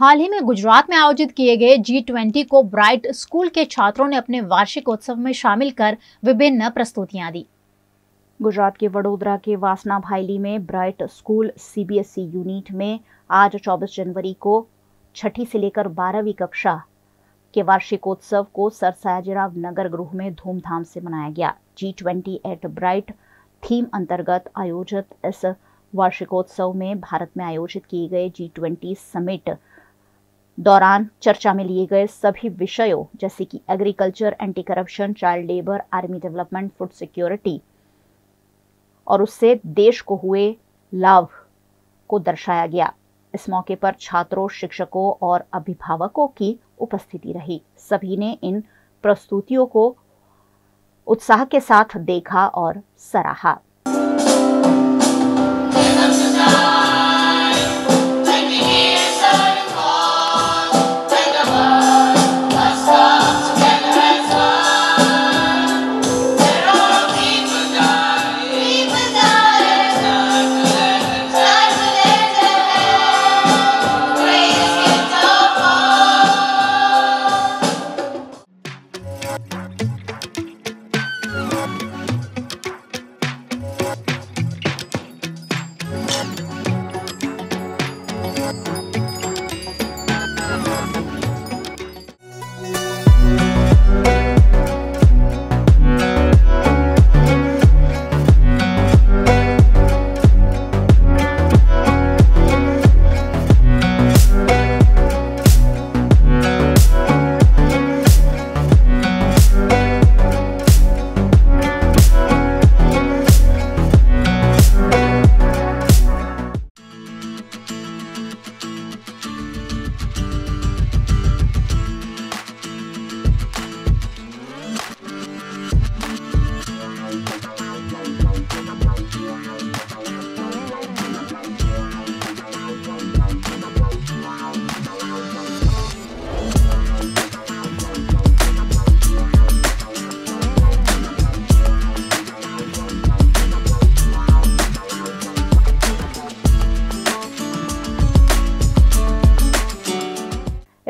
हाल ही में गुजरात में आयोजित किए गए जी ट्वेंटी को ब्राइट स्कूल के छात्रों ने अपने वार्षिक उत्सव में शामिल कर विभिन्न प्रस्तुतियाँ दी। गुजरात के वडोदरा के वासना भाईली में ब्राइट स्कूल सीबीएसई यूनिट में आज 24 जनवरी को छठी से लेकर बारहवीं कक्षा के वार्षिकोत्सव को सर सयाजीराव नगर गृह में धूमधाम से मनाया गया। G twenty at Bright theme अंतर्गत आयोजित इस वार्षिकोत्सव में भारत में आयोजित किए गए जी ट्वेंटी समिट दौरान चर्चा में लिए गए सभी विषयों, जैसे कि agriculture anti corruption child labour army development food security और उससे देश को हुए लाभ को दर्शाया गया। इस मौके पर छात्रों, शिक्षकों और अभिभावकों की उपस्थिति रही। सभी ने इन प्रस्तुतियों को उत्साह के साथ देखा और सराहा।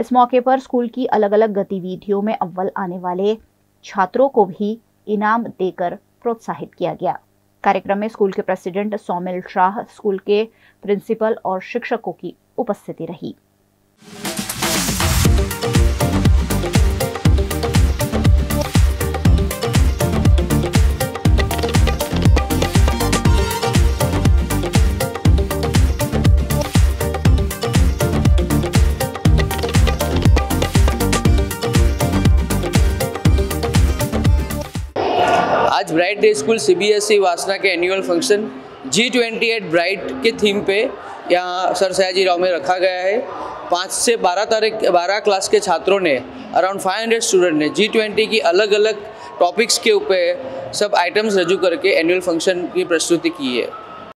इस मौके पर स्कूल की अलग अलग गतिविधियों में अव्वल आने वाले छात्रों को भी इनाम देकर प्रोत्साहित किया गया। कार्यक्रम में स्कूल के प्रेसिडेंट सौमिल शाह, स्कूल के प्रिंसिपल और शिक्षकों की उपस्थिति रही। आज bright day school CBSE Vasna के annual function G twenty at Bright के थीम पे यहाँ सर सयाजी राव में रखा गया है। पाँच से बारह तारीख, बारह क्लास के छात्रों ने अराउंड फाइव हंड्रेड स्टूडेंट ने जी ट्वेंटी की अलग अलग टॉपिक्स के ऊपर सब आइटम्स रजू करके एनुअल फ़ंक्शन की प्रस्तुति की है।